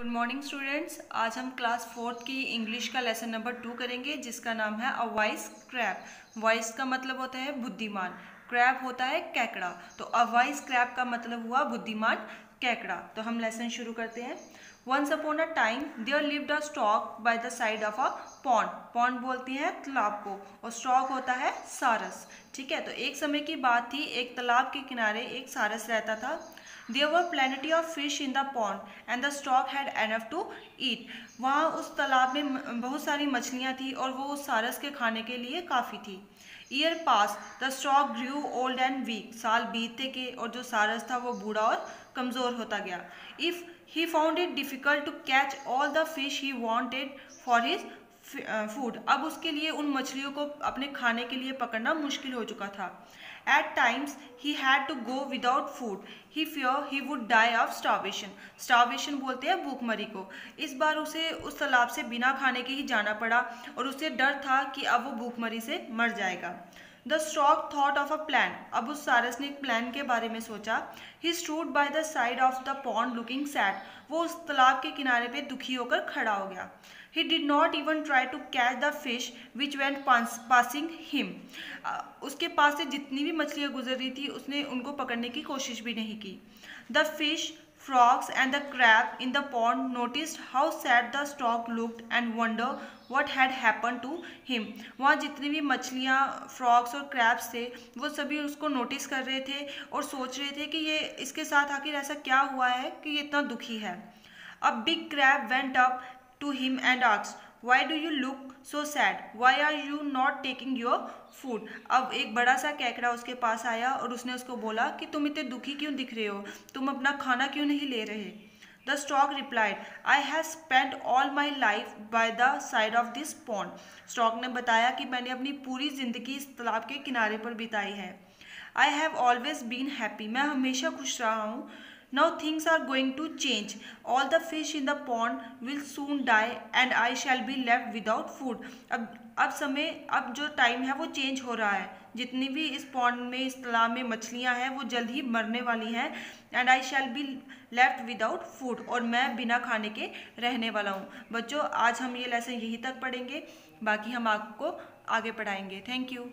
Good morning students आज हम class fourth की इंग्लिश का लेसन नंबर टू करेंगे, जिसका नाम है अ वाइस क्रैप वाइस का मतलब होता है बुद्धिमान. क्रैप होता है कैकड़ा. तो अ वाइस क्रैप का मतलब हुआ बुद्धिमान कैकड़ा। तो हम लेसन शुरू करते हैं। Once upon a time there lived a stork by the side of a pond pond बोलती हैं तालाब को, और स्टॉक होता है सारस। ठीक है? तो एक समय की बात थी, एक तालाब के किनारे एक सारस रहता था। There were plenty of fish in the pond and the stork had enough to eat वहाँ उस तालाब में बहुत सारी मछलियाँ थी, और वो उस सारस के खाने के लिए काफ़ी थी। Year pass the stork grew old and weak साल बीतते के और जो सारस था वो बूढ़ा और कमज़ोर होता गया। If he found it difficult to catch all the fish he wanted for his food अब उसके लिए उन मछलियों को अपने खाने के लिए पकड़ना मुश्किल हो चुका था। At times he had to go without food he feared he would die of starvation starvation बोलते हैं भूखमरी को। इस बार उसे उस तालाब से बिना खाने के ही जाना पड़ा और उसे डर था कि अब वो भूखमरी से मर जाएगा। The stork thought of a plan अब उस सारस ने एक प्लान के बारे में सोचा। He stood by the side of the pond looking sad वो उस तालाब के किनारे पे दुखी होकर खड़ा हो गया। He did not even try to catch the fish which went passing him उसके पास से जितनी भी मछलियाँ गुजर रही थी, उसने उनको पकड़ने की कोशिश भी नहीं की। The fish frogs and the crab in the pond noticed how sad the stork looked and wonder what had happened to him वहाँ जितनी भी मछलियाँ frogs और crabs थे वो सभी उसको नोटिस कर रहे थे और सोच रहे थे कि ये इसके साथ आखिर ऐसा क्या हुआ है कि ये इतना दुखी है अब big crab went up to him and asked, Why do you look so sad why are you not taking your food अब एक बड़ा सा कैकड़ा उसके पास आया और उसने उसको बोला कि तुम इतने दुखी क्यों दिख रहे हो? तुम अपना खाना क्यों नहीं ले रहे? The stork replied I have spend all my life by the side of this pond stork ने बताया कि मैंने अपनी पूरी ज़िंदगी इस तालाब के किनारे पर बिताई है। I have always been happy मैं हमेशा खुश रहा हूँ। Now things are going to change. All the fish in the pond will soon die and I shall be left without food. अब अब समय, अब जो टाइम है वो चेंज हो रहा है। जितनी भी इस पॉन्ड में, इस तालाब में मछलियाँ हैं, वो जल्द ही मरने वाली हैं and I shall be left without food और मैं बिना खाने के रहने वाला हूँ। बच्चों, आज हम ये लेसन यहीं तक पढ़ेंगे। बाकी हम आपको आगे पढ़ाएँगे। Thank you